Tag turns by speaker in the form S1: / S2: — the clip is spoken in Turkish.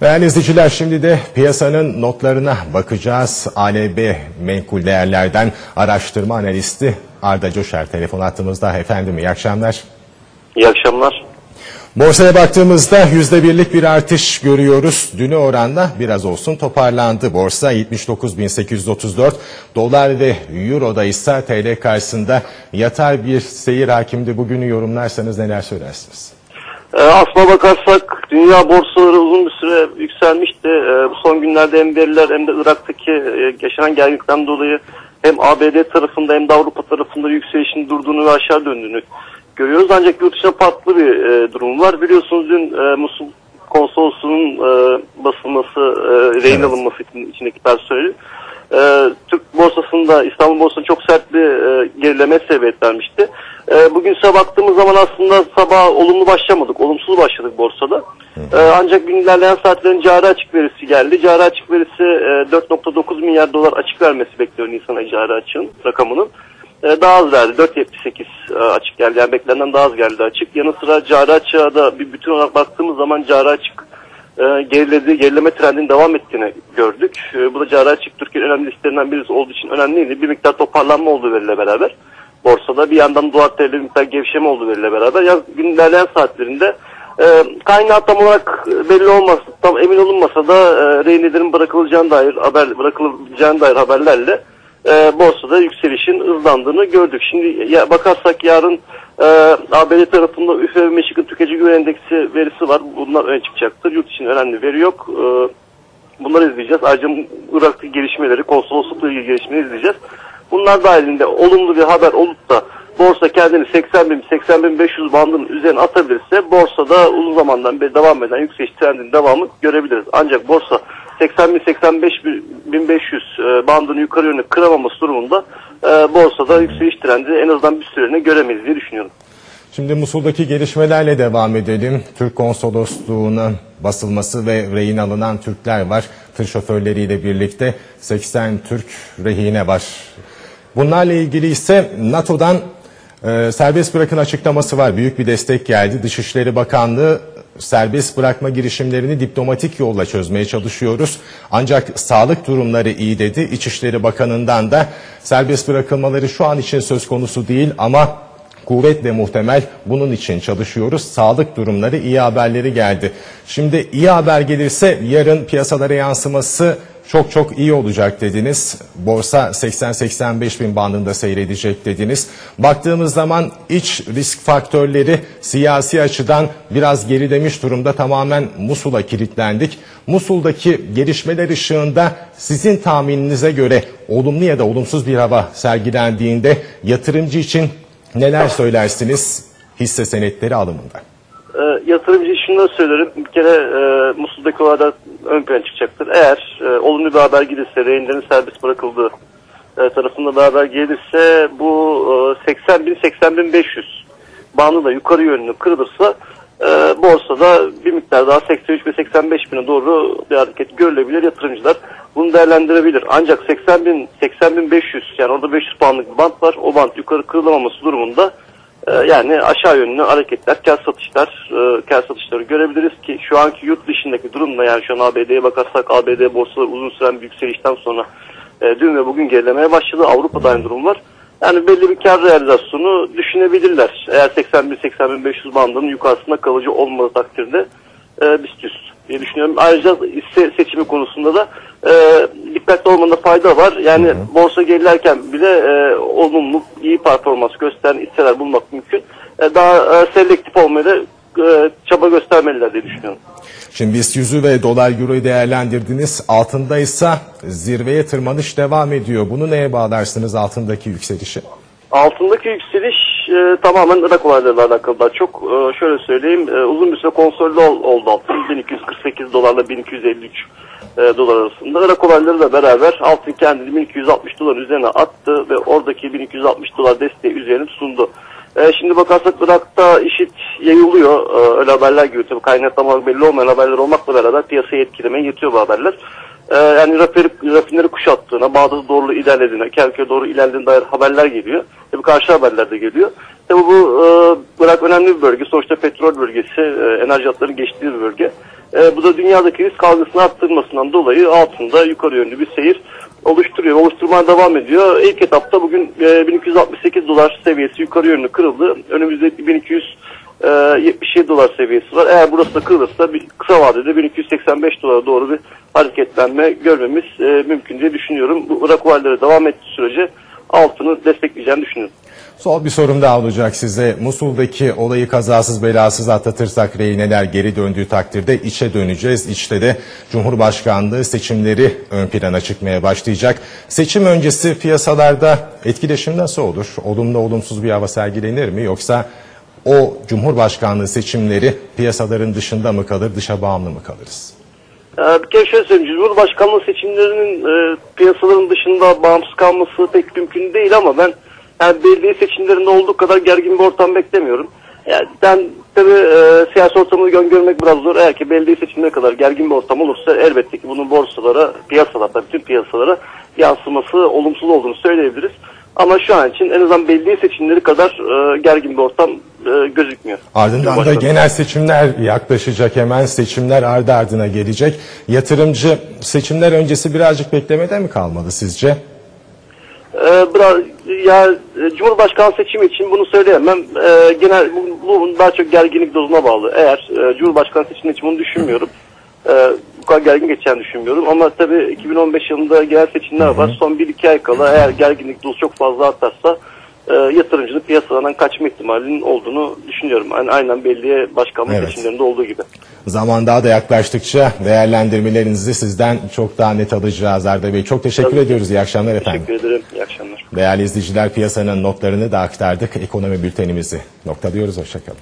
S1: Değerli izleyiciler şimdi de piyasanın notlarına bakacağız. ALB menkul değerlerden araştırma analisti Arda Coşer telefon attığımızda. Efendim iyi akşamlar.
S2: İyi akşamlar.
S1: Borsaya baktığımızda yüzde birlik bir artış görüyoruz. Dünü oranla biraz olsun toparlandı. Borsa 79.834. Dolar ve Euro'da ise TL karşısında yatar bir seyir hakimdi. Bugünü yorumlarsanız neler söylersiniz?
S2: Ee, aslına bakarsak dünya borsaları uzun bir süre yükselmişti. Ee, bu son günlerde hem veriler hem de Irak'taki e, yaşanan gerginlikten dolayı hem ABD tarafında hem de Avrupa tarafında yükselişin durduğunu ve aşağı döndüğünü görüyoruz. Ancak yurt dışında farklı bir e, durum var. Biliyorsunuz dün e, Musul konsolosunun e, basılması, e, rehin
S1: Evet.
S2: alınması için, içindeki personeli e, Türk borsasında İstanbul borsasında çok sert bir e, gerileme sebebiyet vermişti. Bugün baktığımız zaman aslında sabah olumlu başlamadık. Olumsuz başladık borsada. E, ancak gün ilerleyen saatlerin cari açık verisi geldi. Cari açık verisi e, 4.9 milyar dolar açık vermesi bekliyor Nisan ayı cari açığın rakamının. E, daha az verdi. 4.78 e, açık geldi. Yani beklenenden daha az geldi açık. Yanı sıra cari açığa da bir bütün olarak baktığımız zaman cari açık e, geriledi, gerileme trendinin devam ettiğini gördük. E, bu da cari açık Türkiye'nin önemli listelerinden birisi olduğu için önemliydi. Bir miktar toparlanma oldu veriyle beraber. Borsada bir yandan dolar TL miktar gevşeme oldu veriyle beraber. Ya gün ilerleyen saatlerinde e, kaynağı tam olarak belli olmasa, tam emin olunmasa da e, rehinelerin bırakılacağına dair haber bırakılacağına dair haberlerle e, borsada yükselişin hızlandığını gördük. Şimdi ya, bakarsak yarın e, ABD tarafında üfe ve Michigan tüketici güven endeksi verisi var. Bunlar öne çıkacaktır. Yurt için önemli veri yok. E, bunları izleyeceğiz. Ayrıca Irak'taki gelişmeleri, konsoloslukla ilgili gelişmeleri izleyeceğiz. Bunlar dahilinde olumlu bir haber olup da borsa kendini 80 bin, 80 bin 500 bandının üzerine atabilirse borsada uzun zamandan beri devam eden yükseliş trendinin devamı görebiliriz. Ancak borsa 80 bin, 85 bin 500 e, bandını yukarı yönlü kıramaması durumunda e, borsada yükseliş trendi en azından bir süreliğine göremeyiz diye düşünüyorum.
S1: Şimdi Musul'daki gelişmelerle devam edelim. Türk konsolosluğuna basılması ve rehin alınan Türkler var. Tır şoförleriyle birlikte 80 Türk rehine var. Bunlarla ilgili ise NATO'dan e, serbest bırakın açıklaması var. Büyük bir destek geldi. Dışişleri Bakanlığı serbest bırakma girişimlerini diplomatik yolla çözmeye çalışıyoruz. Ancak sağlık durumları iyi dedi. İçişleri Bakanı'ndan da serbest bırakılmaları şu an için söz konusu değil ama kuvvetle muhtemel bunun için çalışıyoruz. Sağlık durumları iyi haberleri geldi. Şimdi iyi haber gelirse yarın piyasalara yansıması çok çok iyi olacak dediniz. Borsa 80-85 bin bandında seyredecek dediniz. Baktığımız zaman iç risk faktörleri siyasi açıdan biraz gerilemiş durumda. Tamamen Musul'a kilitlendik. Musul'daki gelişmeler ışığında sizin tahmininize göre olumlu ya da olumsuz bir hava sergilendiğinde yatırımcı için neler söylersiniz hisse senetleri alımında?
S2: E, yatırımcı şunu söylerim. Bir kere e, Musul'daki olaylar ön plana çıkacaktır. Eğer e, olumlu bir haber gelirse, rehinlerin serbest bırakıldığı e, tarafında bir haber gelirse bu e, 80 bin 80 bin 500 bandı da yukarı yönlü kırılırsa e, borsada bir miktar daha 83 ve 85 bine doğru bir hareket görülebilir. Yatırımcılar bunu değerlendirebilir. Ancak 80 bin 80 bin 500 yani orada 500 puanlık bir bant var. O bant yukarı kırılamaması durumunda yani aşağı yönlü hareketler, kar satışlar, e, kar satışları görebiliriz ki şu anki yurt dışındaki durumda yani şu an ABD'ye bakarsak ABD borsaları uzun süren bir yükselişten sonra e, dün ve bugün gerilemeye başladı. Avrupa'da aynı durum var. Yani belli bir kar realizasyonu düşünebilirler. Eğer 80 bin 80 bin 500 bandının yukarısında kalıcı olmadığı takdirde e, BIST 100 diye düşünüyorum. Ayrıca hisse seçimi konusunda da e, dikkatli olmanda fayda var. Yani borsa gerilerken bile e, olumlu, iyi performans gösteren hisseler bulmak mümkün. E, daha e, selektif olmaya da e, çaba göstermeliler diye düşünüyorum.
S1: Şimdi BIST 100'ü ve dolar euroyu değerlendirdiniz. Altındaysa zirveye tırmanış devam ediyor. Bunu neye bağlarsınız altındaki yükselişi?
S2: Altındaki yükseliş e, tamamen Irak olaylarıyla alakalı çok. E, şöyle söyleyeyim, e, uzun bir süre konsolide ol, oldu altın. 1248 dolarla 1253 e, dolar arasında. Irak olaylarıyla beraber altın kendini 1260 dolar üzerine attı ve oradaki 1260 dolar desteği üzerine sundu. E, şimdi bakarsak Irak'ta işit yayılıyor. E, öyle haberler geliyor. Tabii kaynaklama belli olmayan haberler olmakla beraber piyasayı etkilemeye yetiyor bu haberler. E, yani raferi, rafineri kuşattığına, Bağdat'a doğru ilerlediğine, Kerkük'e doğru ilerlediğine dair haberler geliyor. Tabii karşı haberler de geliyor. Tabii bu e, Irak önemli bir bölge. Sonuçta petrol bölgesi, e, enerji hatlarının geçtiği bir bölge. E, bu da dünyadaki risk algısını arttırmasından dolayı altında yukarı yönlü bir seyir oluşturuyor. Oluşturmaya devam ediyor. İlk etapta bugün e, 1268 dolar seviyesi yukarı yönlü kırıldı. Önümüzde 1200 e, 77 dolar seviyesi var. Eğer burası da kırılırsa bir kısa vadede 1285 dolara doğru bir hareketlenme görmemiz e, mümkün diye düşünüyorum. Bu Irak olayları devam ettiği sürece altını destekleyeceğini düşünüyorum.
S1: Son bir sorum daha olacak size. Musul'daki olayı kazasız belasız atlatırsak rehineler geri döndüğü takdirde içe döneceğiz. İçte de Cumhurbaşkanlığı seçimleri ön plana çıkmaya başlayacak. Seçim öncesi piyasalarda etkileşim nasıl olur? Olumlu olumsuz bir hava sergilenir mi? Yoksa o Cumhurbaşkanlığı seçimleri piyasaların dışında mı kalır, dışa bağımlı mı kalırız?
S2: Ee, bir kere şöyle söyleyeyim. Cumhurbaşkanlığı seçimlerinin e, piyasaların dışında bağımsız kalması pek mümkün değil ama ben yani belediye seçimlerinde olduğu kadar gergin bir ortam beklemiyorum. Yani ben tabii e, siyasi ortamı öngörmek biraz zor. Eğer ki belediye seçimleri kadar gergin bir ortam olursa elbette ki bunun borsalara, piyasalara, bütün piyasalara yansıması olumsuz olduğunu söyleyebiliriz. Ama şu an için en azından belediye seçimleri kadar e, gergin bir ortam e, gözükmüyor.
S1: Ardından da genel seçimler yaklaşacak hemen seçimler ardı ardına gelecek. Yatırımcı seçimler öncesi birazcık beklemede mi kalmalı sizce?
S2: Ee, biraz ya e, Cumhurbaşkanı seçimi için bunu söyleyemem. Ee, genel bu, bu daha çok gerginlik dozuna bağlı. Eğer e, Cumhurbaşkanı seçimi için bunu düşünmüyorum. Ee, kadar gergin geçeceğini düşünmüyorum. Ama tabii 2015 yılında genel seçimler var. Son 1-2 ay kala eğer gerginlik dozu çok fazla artarsa e, yatırımcının piyasalardan kaçma ihtimalinin olduğunu düşünüyorum. Yani aynen belediye başkanlık
S1: Evet.
S2: seçimlerinde olduğu gibi.
S1: Zaman daha da yaklaştıkça değerlendirmelerinizi sizden çok daha net alacağız Arda Bey. Çok teşekkür
S2: Tabii.
S1: ediyoruz. İyi akşamlar efendim.
S2: Teşekkür ederim. İyi akşamlar.
S1: Değerli izleyiciler piyasanın notlarını da aktardık. Ekonomi bültenimizi noktalıyoruz. Hoşçakalın.